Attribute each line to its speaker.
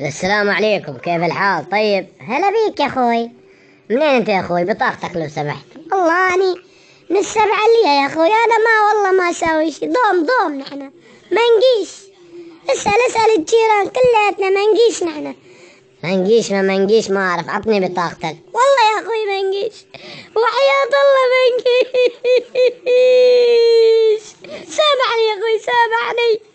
Speaker 1: السلام عليكم كيف الحال؟ طيب
Speaker 2: هلا بيك يا أخوي.
Speaker 1: منين أنت يا أخوي؟ بطاقتك لو سمحت.
Speaker 2: والله أني من السبعة اللي يا أخوي. أنا ما والله ما أسوي شيء دوم دوم نحن. ما نجيش. اسأل اسأل الجيران كلياتنا ما نجيش نحن.
Speaker 1: ما نجيش ما نقيش نجيش ما أعرف. عطني بطاقتك.
Speaker 2: والله يا أخوي ما نجيش. وحياة الله ما نجيش. سامحني يا أخوي سامحني.